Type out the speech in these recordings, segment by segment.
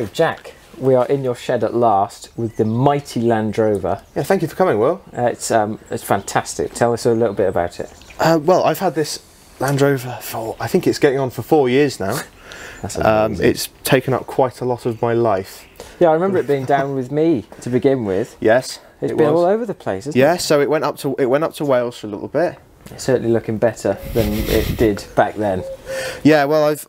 So, Jack, we are in your shed at last with the mighty Land Rover. Yeah, thank you for coming, Will. Uh, it's um, it's fantastic. Tell us a little bit about it. Uh, well, I've had this Land Rover for, I think it's getting on for four years now. That's Um, it's taken up quite a lot of my life. yeah, I remember it being down with me to begin with. Yes, It's it been was. all over the place, hasn't Yeah, so it went up to it went up to Wales for a little bit. It's certainly looking better than it did back then. Yeah, well, I've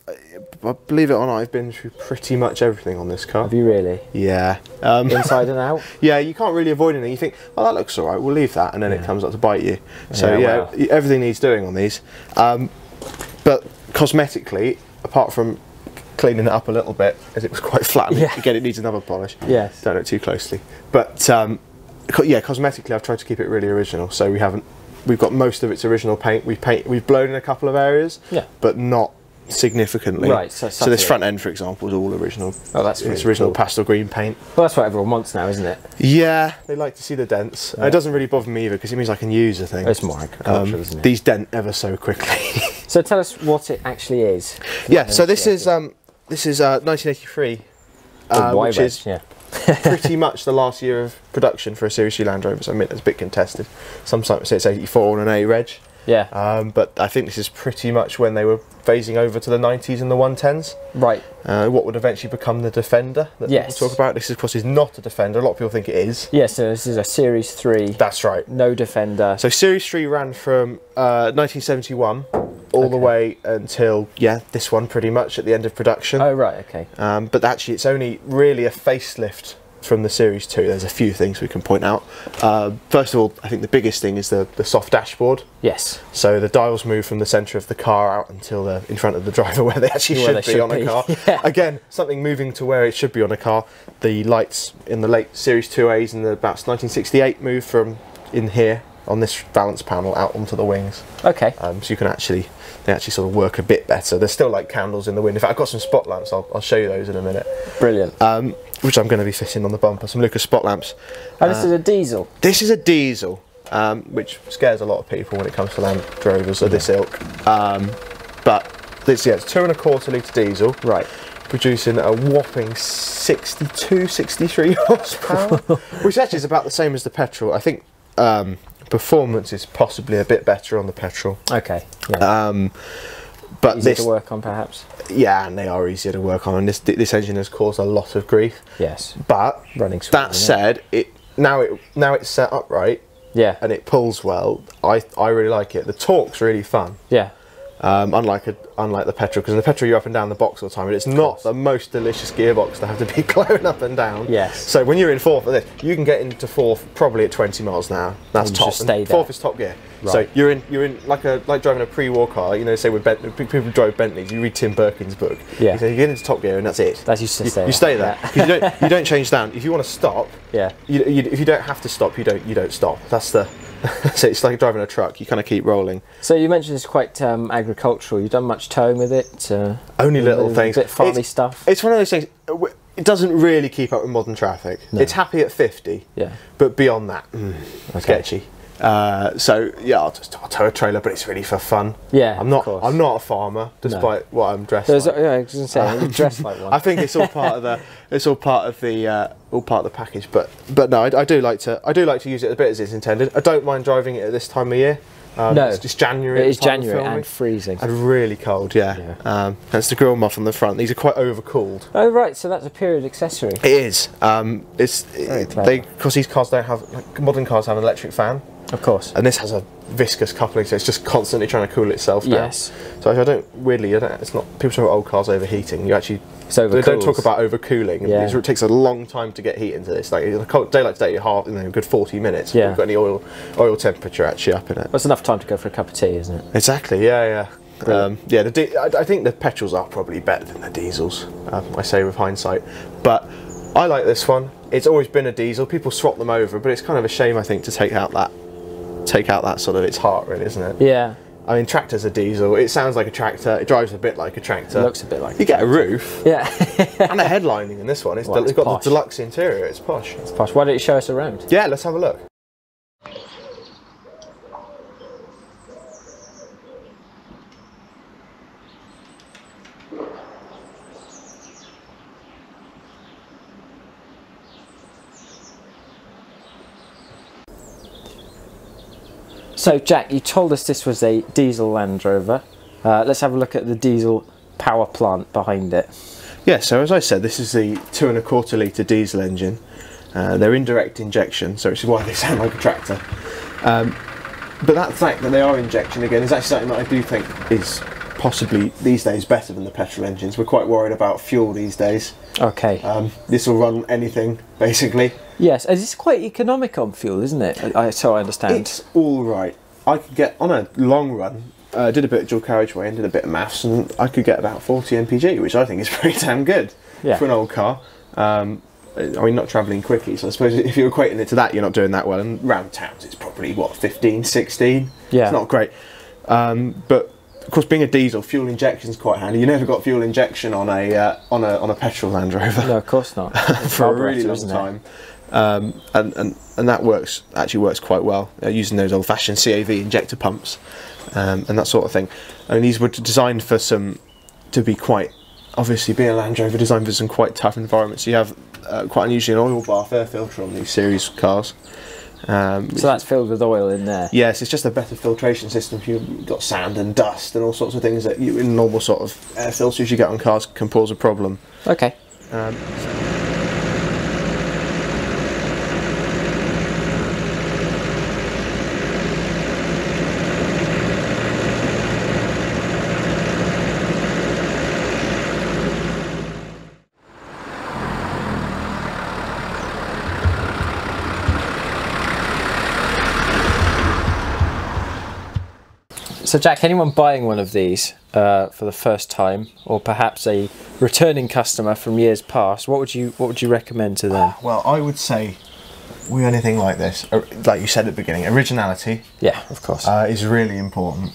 believe it or not, I've been through pretty much everything on this car. Have you really? Yeah, um, Inside and out? yeah, you can't really avoid anything. You think, oh, that looks all right. We'll leave that, and then it comes up to bite you. So Yeah, yeah, wow. everything needs doing on these. Um, but cosmetically, apart from cleaning it up a little bit, as it was quite flat, Yeah. again, it needs another polish. Yes. Don't look too closely. But um, co- yeah, cosmetically, I've tried to keep it really original. So we haven't. We've got most of its original paint. We've paint. We've blown in a couple of areas. Yeah. But not significantly. Right, so So this front end, for example, is all original. Oh, that's it's original cool. pastel green paint. Well, that's what everyone wants now, isn't it? Yeah, they like to see the dents. Yeah. It doesn't really bother me either because it means I can use the thing. It's more Um, isn't it? These dent ever so quickly. So tell us what it actually is. yeah. So this is um, this is uh, 1983, uh, which is yeah. pretty much the last year of production for a Series 3 Land Rover. So I mean, it's a bit contested. Some sites say it's 84 on an A reg, Yeah. um, but I think this is pretty much when they were phasing over to the 90s and the 110s. Right. Uh, what would eventually become the Defender that Yes. people talk about. This, of course, is not a Defender. A lot of people think it is. Yeah, so this is a Series 3, That's right. no Defender. So Series 3 ran from uh, 1971 all the way until, yeah, this one pretty much at the end of production. oh, right, okay. Um, but actually, it's only really a facelift from the Series 2. There's a few things we can point out. Uh, first of all, I think the biggest thing is the, the soft dashboard. Yes. So the dials move from the centre of the car out until they're in front of the driver where they actually Where should they be should on be, a car. yeah. Again, something moving to where it should be on a car. The lights in the late Series 2As in the about 1968 move from in here on this balance panel out onto the wings. Okay. Um, so you can actually, they actually sort of work a bit better. There's still like candles in the wind. In fact, I've got some spot lamps. I'll, I'll show you those in a minute. Brilliant. Um, which I'm going to be fitting on the bumper. Some Lucas spot lamps. oh, this is a diesel. This is a diesel, um, which scares a lot of people when it comes to Land Rovers of this ilk. Um, but this, yeah, it's two and a quarter litre diesel, Right. producing a whopping 62, 63 horsepower, which actually is about the same as the petrol. I think um, performance is possibly a bit better on the petrol. Okay. Yeah. Um, but Easy this, to work on, perhaps. yeah, and they are easier to work on. And this this engine has caused a lot of grief. Yes. But Running that said, it now it now it's set up right Yeah. and it pulls well. I I really like it. The torque's really fun. Yeah. Um, unlike a, unlike the petrol, because in the petrol you're up and down the box all the time, and it's not the most delicious gearbox to have to be going up and down. Yes. So when you're in fourth this, you can get into fourth probably at 20 miles an hour. That's And top. just stay there. Fourth is top gear. Right. So you're in you're in like a like driving a pre-war car. You know, say with Bent, people drove Bentleys. You read Tim Birkin's book. Yeah. You, say you get into top gear and that's it. That's you, stay you there. stay there. Yeah. you don't you don't change down. If you want to stop, Yeah. you, you, if you don't have to stop, you don't you don't stop. That's the. so it's like driving a truck. You kind of keep rolling. So you mentioned it's quite um, agricultural. You've done much towing with it. Uh, Only little a things. bit farmy It's- stuff. It's one of those things. It doesn't really keep up with modern traffic. It's happy at 50, Yeah. but beyond that, mm, sketchy. Uh, so yeah, I'll just I'll tow a trailer, but it's really for fun. Yeah, I'm not. I'm not a farmer, despite what I'm dressed. There's, like. yeah, I was to say, you dress like one. I think it's all part of the. It's all part of the. Uh, all part of the package. But but no, I, I do like to. I do like to use it a bit as it's intended. I don't mind driving it at this time of year. Um, No. it's just January. it is the time of January and freezing. and really cold. Yeah. Yeah. Um, that's the grill muff on the front. These are quite overcooled. Oh right, so that's a period accessory. It is. Um, it's it, they because these cars don't have like, modern cars have an electric fan, Of course. and this has a viscous coupling, so it's just constantly trying to cool itself down. Yes. So I don't weirdly. I don't, it's not people talk about old cars overheating. You actually It's they don't talk about overcooling. Yeah. It takes a long time to get heat into this. Like in a cold day like today, you're half, you know, a good forty minutes. Yeah. You've got any oil oil temperature actually up in it. That's enough time to go for a cup of tea, isn't it? Exactly. Yeah, yeah. Um, yeah, the I, I think the petrols are probably better than the diesels. Um, I say with hindsight, but I like this one. It's always been a diesel. People swap them over, but it's kind of a shame, I think, to take out that take out that sort of its heart, really, isn't it? Yeah. I mean, tractor's a diesel. It sounds like a tractor. It drives a bit like a tractor. It looks a bit like You a get a roof Yeah. and a headlining in this one. It's, Well, it's got posh. the deluxe interior. It's posh. It's posh. Why don't you show us around? Yeah, let's have a look. So, Jack, you told us this was a diesel Land Rover. Uh, let's have a look at the diesel power plant behind it. Yeah, so as I said, this is the two and a quarter litre diesel engine. Uh, they're indirect injection, so which is why they sound like a tractor. Um, but that fact that they are injection again is actually something that I do think is possibly these days better than the petrol engines. We're quite worried about fuel these days. Okay. Um, this will run anything basically. yes, and it's quite economic on fuel, isn't it? I, I- so I understand. It's all right. I could get on a long run. Uh, did a bit of dual carriageway and did a bit of maths, and I could get about 40 mpg, which I think is pretty damn good Yeah. for an old car. Um, I mean, not travelling quickly, so I suppose if you're equating it to that, you're not doing that well. And round towns, it's probably what 15, 16. Yeah. it's not great. Um, but of course, being a diesel, fuel injection is quite handy. You never got fuel injection on a uh, on a on a petrol Land Rover no, of course not. For a really long time. Um, and, and, and that works actually works quite well uh, using those old fashioned CAV injector pumps um, and that sort of thing. And these were designed for some to be quite obviously being a Land Rover designed for some quite tough environments. You have uh, quite unusually an oil bath air filter on these series cars. Um, So that's filled with oil in there. Yes, it's just a better filtration system. If you've got sand and dust and all sorts of things that you, in normal sort of air filters you get on cars can cause a problem. Okay. Um, So, Jack, anyone buying one of these uh, for the first time, or perhaps a returning customer from years past, what would you what would you recommend to them? Well, I would say with anything like this, uh, like you said at the beginning, originality Yeah, of course. uh, is really important.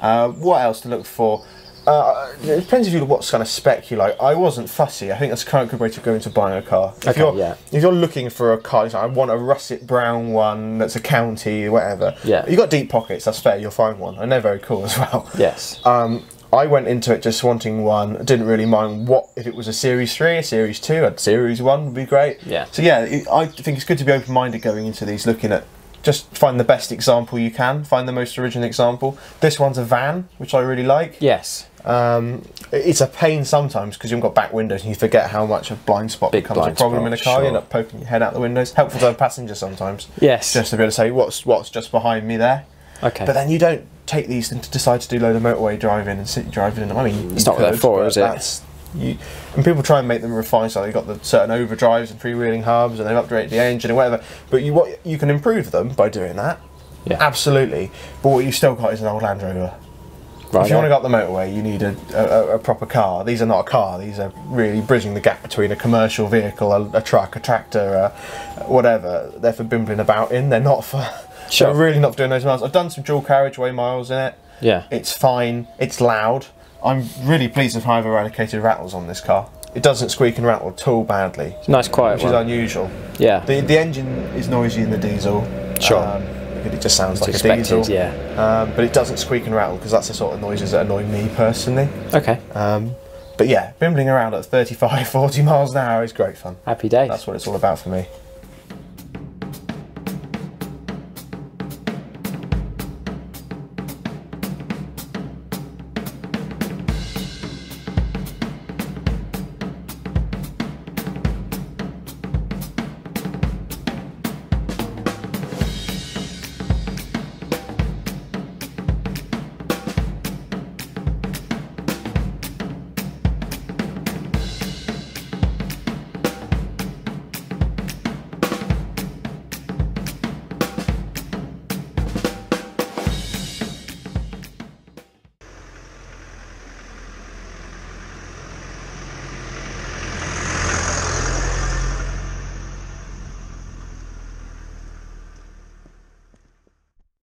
Uh, what else to look for? Uh, it depends if you what kind of spec you like. I wasn't fussy. I think that's kind of a good way to go into buying a car. If Okay, you're, yeah. If you're looking for a car, like, I want a russet brown one that's a county, whatever. Yeah. You got deep pockets. That's fair. You'll find one, and they're very cool as well. yes. Um, I went into it just wanting one. I didn't really mind what if it was a series three, a series two, a series one would be great. Yeah. So yeah, it- I think it's good to be open minded going into these, looking at just find the best example you can, find the most original example. This one's a van, which I really like. yes. Um, it's a pain sometimes because you've got back windows and you forget how much a blind spot Big becomes a blind problem in a spot, car. You end up poking your head out the windows. Helpful to a passenger sometimes. Yes. Just to be able to say what's what's just behind me there. okay. But then you don't take these and decide to do a load of motorway driving and city driving. And I mean, It's not what they're for, is it? You, and people try and make them refined, so they've got the certain overdrives and freewheeling hubs, and they've upgraded the engine and whatever. But you what you can improve them by doing that. Yeah. Absolutely. But what you've still got is an old Land Rover. Right. If you want to go up the motorway, you need a, a, a proper car. These are not a car. These are really bridging the gap between a commercial vehicle, a, a truck, a tractor, uh, whatever. They're for bimbling about in. They're not for. Sure. They're really not for doing those miles. I've done some dual carriageway miles in it. yeah. It's fine. It's loud. I'm really pleased with how I've eradicated rattles on this car. It doesn't squeak and rattle at all badly, Nice quiet which is unusual. yeah. The the engine is noisy in the diesel. Sure. Um, because it just sounds like It's a diesel. yeah. Um, but it doesn't squeak and rattle because that's the sort of noises that annoy me personally. Okay. Um, but yeah, bimbling around at 35, 40 miles an hour is great fun. Happy days. That's what it's all about for me.